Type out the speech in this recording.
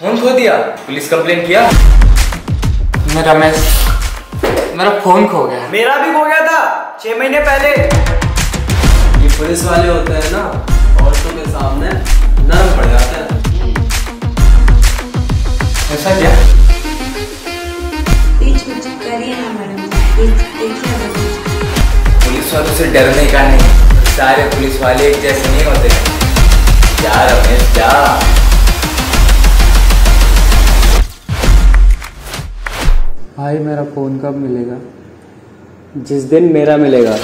Phone खो दिया police complain किया। मैं रमेश मेरा फ़ोन खो गया। मेरा भी हो गया था छह महीने पहले। ये पुलिस वाले होते हैं ना औरतों के सामने नरम पड़ जाते हैं। ऐसा क्या? बीच में चुप करिए ना मैडम बीच देखिए ना बीच पुलिस वालों से डरने का नहीं सारे पुलिस वाले एक जैसे नहीं होते। भाई मेरा फ़ोन कब मिलेगा? जिस दिन मेरा मिलेगा।